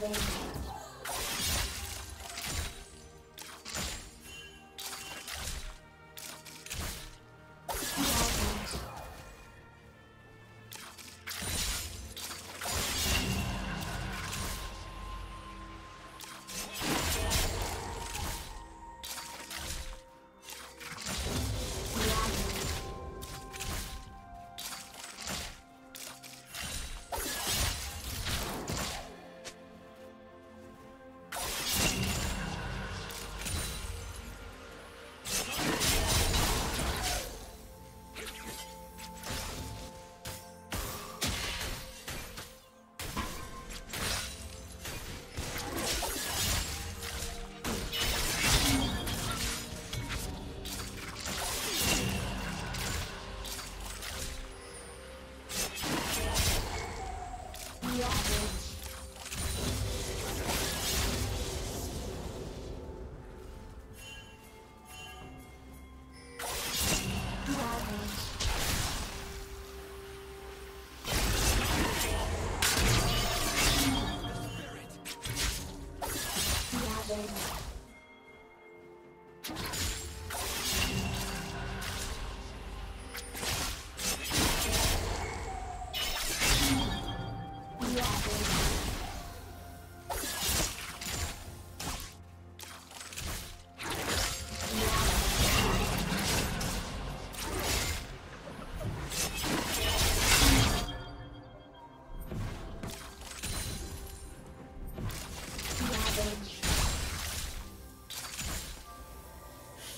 Thank you.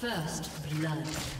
First blood.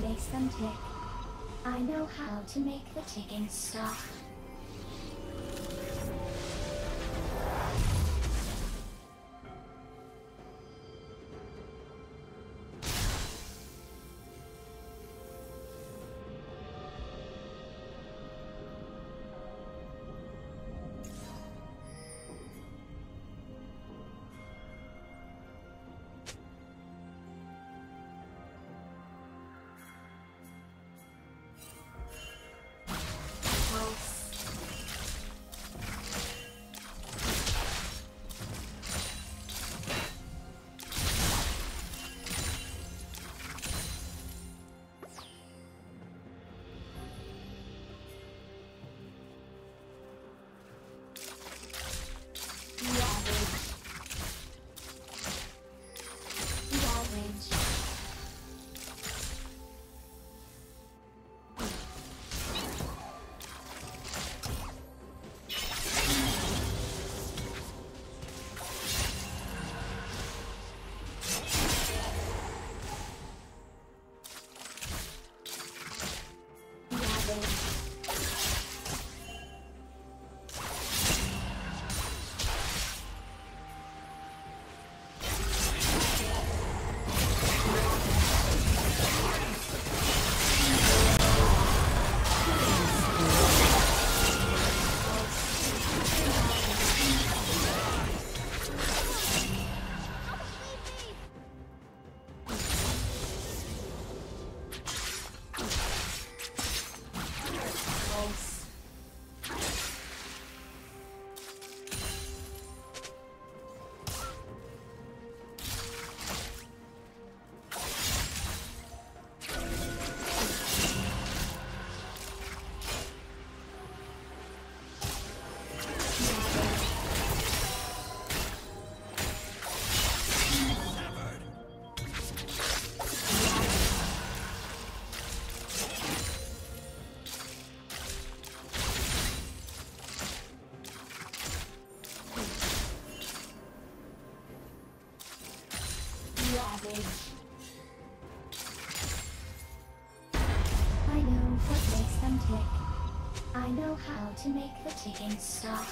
Place them tick. I know how to make the ticking stop. To make the ticking stop.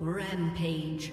Rampage.